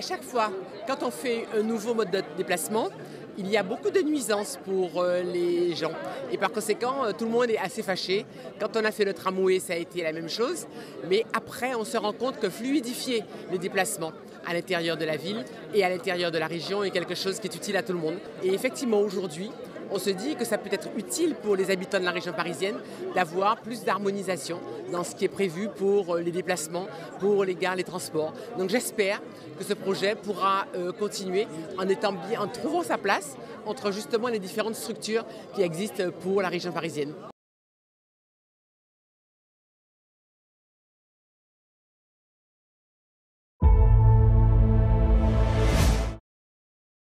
à chaque fois, quand on fait un nouveau mode de déplacement, il y a beaucoup de nuisances pour euh, les gens. Et par conséquent, euh, tout le monde est assez fâché. Quand on a fait le tramway, ça a été la même chose. Mais après, on se rend compte que fluidifier le déplacement à l'intérieur de la ville et à l'intérieur de la région est quelque chose qui est utile à tout le monde. Et effectivement, aujourd'hui, on se dit que ça peut être utile pour les habitants de la région parisienne d'avoir plus d'harmonisation dans ce qui est prévu pour euh, les déplacements, pour les gares, les transports. Donc j'espère que ce projet pourra euh, continuer en, étant bien, en trouvant sa place entre justement les différentes structures qui existent pour la région parisienne.